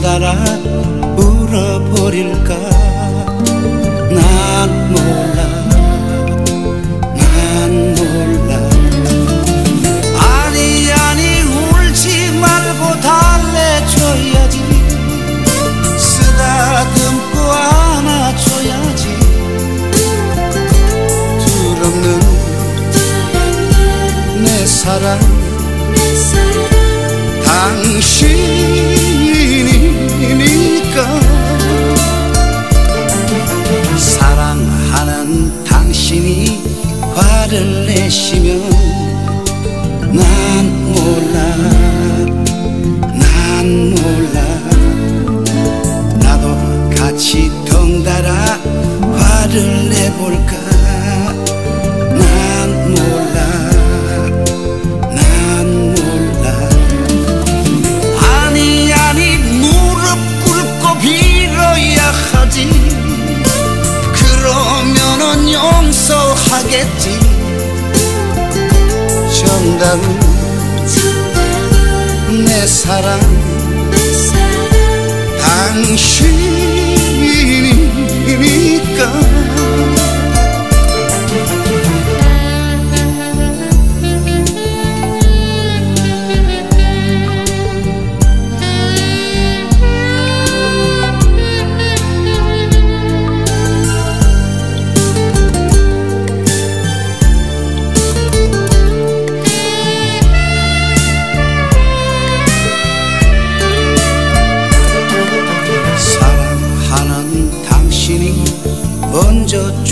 몰라 울어버릴까? 난 몰라 난 몰라. 아니 아니 울지 말고 달래줘야지. 쓰다듬고 안아줘야지. 둘없는 내 사랑. 당신 당신이 화를 내시면 난 몰라 용서하겠지. 정답은 내 사랑. 당신 着。